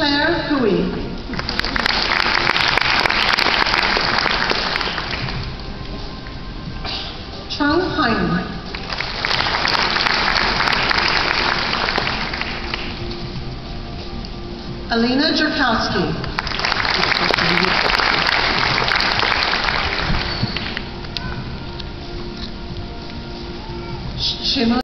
Claire Hui. Chung Hein. Alina Jerkowski. Shimon